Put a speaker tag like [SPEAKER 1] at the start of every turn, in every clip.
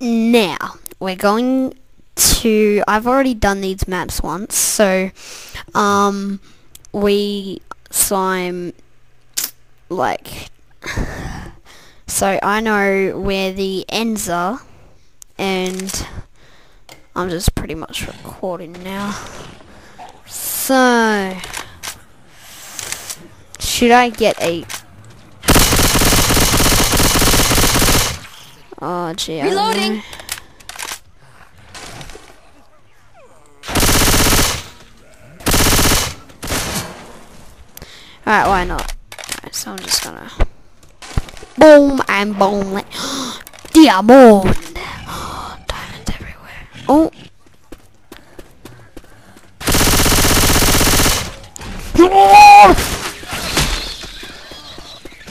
[SPEAKER 1] Now, we're going to... I've already done these maps once, so... Um, we slime... Like... So, I know where the ends are, and... I'm just pretty much recording now. So... Should I get a... Oh, gee,
[SPEAKER 2] Reloading.
[SPEAKER 1] Alright, why not? Alright, so I'm just gonna... Boom and boom. like- Diamond! Diamonds everywhere. Oh!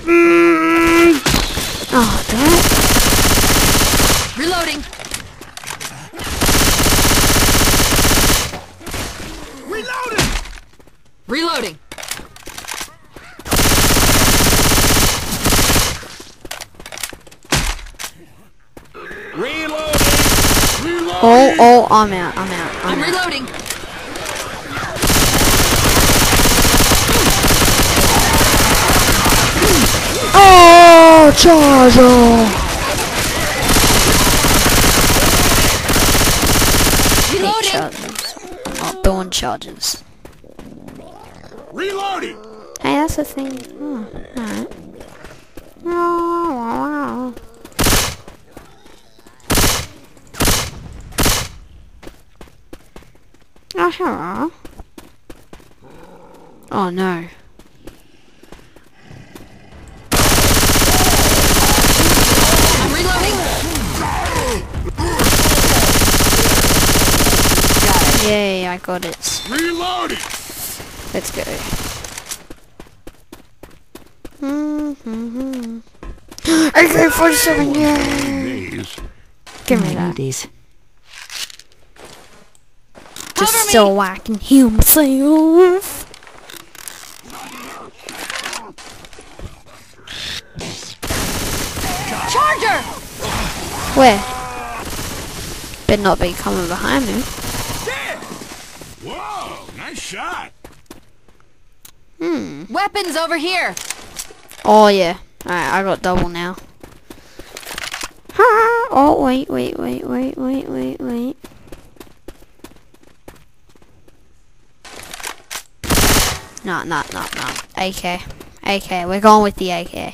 [SPEAKER 1] Mm. Oh, damn it.
[SPEAKER 2] Reloading.
[SPEAKER 3] Reloading!
[SPEAKER 2] Reloading.
[SPEAKER 3] Reloading! Reloading!
[SPEAKER 1] Oh, oh, I'm out, I'm out, I'm
[SPEAKER 2] I'm
[SPEAKER 1] out.
[SPEAKER 2] reloading.
[SPEAKER 1] Oh, Charger! Hate
[SPEAKER 2] Reloading.
[SPEAKER 1] Charges. Oh, charges.
[SPEAKER 3] Reloading!
[SPEAKER 1] Hey, that's the thing. Oh, alright. Oh, Oh, hello. Oh, no.
[SPEAKER 2] I'm reloading.
[SPEAKER 1] Yay, I got it.
[SPEAKER 3] Reloading!
[SPEAKER 1] Let's go. Mm-hmm. AK-47, yay!
[SPEAKER 3] These.
[SPEAKER 1] Give me that.
[SPEAKER 4] These.
[SPEAKER 1] Just
[SPEAKER 2] Cover me.
[SPEAKER 1] so I can heal myself.
[SPEAKER 2] Charger.
[SPEAKER 1] Where? Better not be coming behind me.
[SPEAKER 3] Dead! Whoa, nice shot!
[SPEAKER 1] Hmm.
[SPEAKER 2] Weapons over here.
[SPEAKER 1] Oh yeah. Alright, I got double now. Ha! Oh wait, wait, wait, wait, wait, wait, wait. No, no, no, no. AK. AK. We're going with the AK.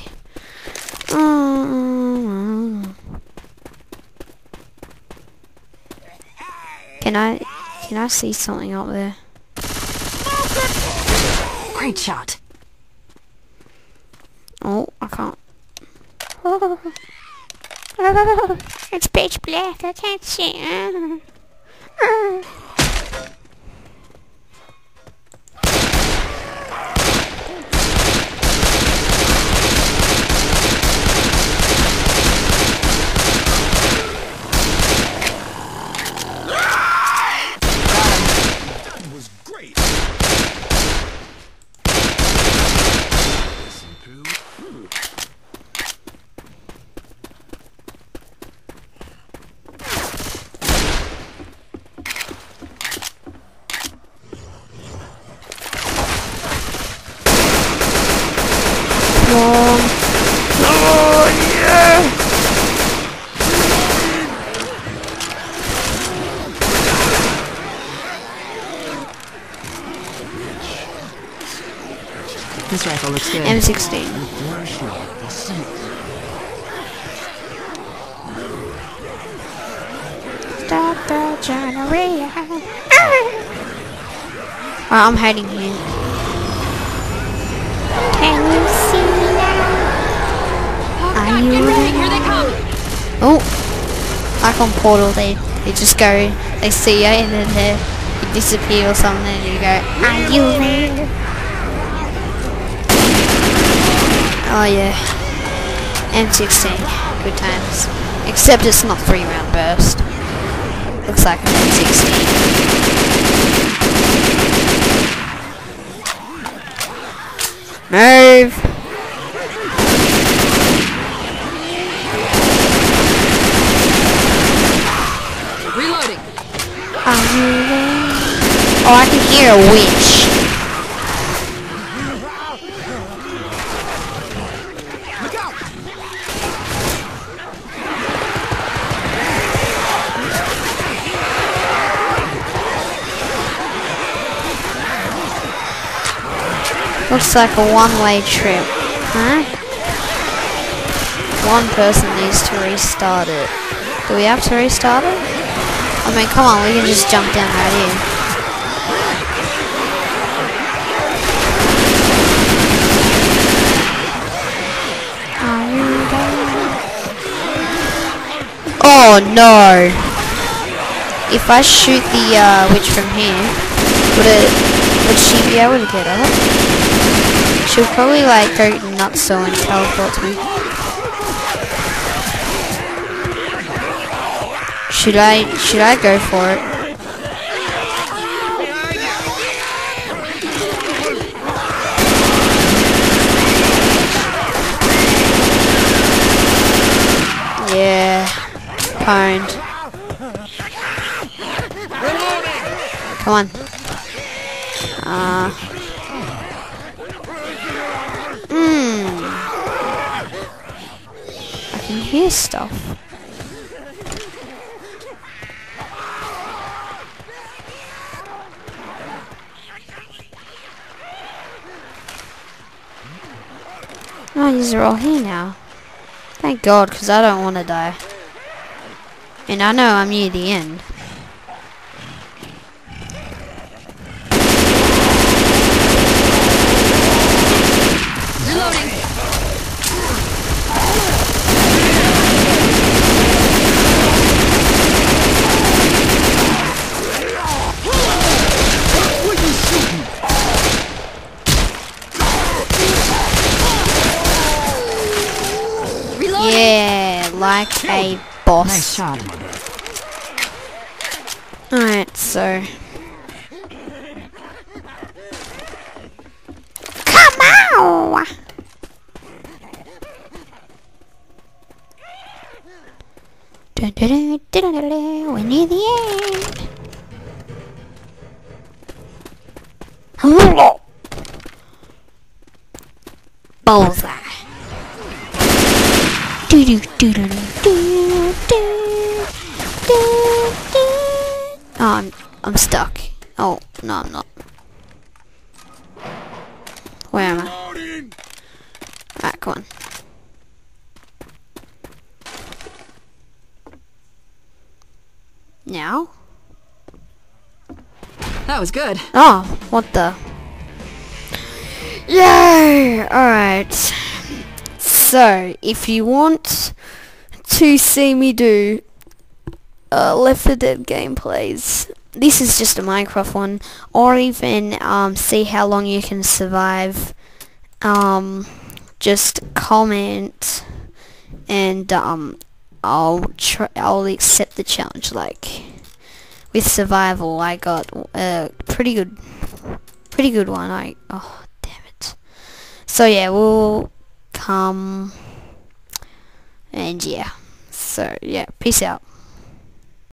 [SPEAKER 1] Mm. Can I can I see something up there?
[SPEAKER 4] Great shot.
[SPEAKER 1] Oh, I can't. it's pitch black. I can't see.
[SPEAKER 3] was great. Listen to.
[SPEAKER 1] Oh yeah!
[SPEAKER 4] This rifle looks good.
[SPEAKER 1] M16. Stop the generator. Alright, I'm hiding here. Can you see me now?
[SPEAKER 2] Oh
[SPEAKER 1] Are
[SPEAKER 2] God,
[SPEAKER 1] you
[SPEAKER 2] get ready.
[SPEAKER 1] ready?
[SPEAKER 2] Here they come.
[SPEAKER 1] Oh, like on Portal, they they just go, they see you, and then they disappear or something, and you go, Are you there? Oh yeah. M16. Good times. Except it's not three round burst. Looks like an M16. Move! Reloading. Oh, I can hear a
[SPEAKER 3] witch.
[SPEAKER 1] Looks like a one-way trip. Huh? One person needs to restart it. Do we have to restart it? I mean, come on, we can just jump down right here. Oh no! If I shoot the uh, witch from here, would it? Would she be able to get up? She'll probably like go nuts so and teleport me. Should I? Should I go for it? Yeah, pwned. Come on. Uh. Hmm. I can hear stuff. Oh, these are all here now. Thank God, because I don't want to die. And I know I'm near the end.
[SPEAKER 2] Reloading. Reloading.
[SPEAKER 1] Yeah, like a boss.
[SPEAKER 4] Nice shot.
[SPEAKER 1] Alright, so. Come on! We're near the end. Oh, I'm I'm stuck. Oh no, I'm not. Where am I? Alright, come on. Now?
[SPEAKER 4] That was good.
[SPEAKER 1] Oh, what the? Yay! Alright. So, if you want to see me do uh, Left 4 Dead gameplays, this is just a Minecraft one, or even um, see how long you can survive, um, just comment and um, I'll I'll accept the challenge. Like with survival, I got a pretty good, pretty good one. I oh damn it. So yeah, we'll come and yeah. So yeah, peace out.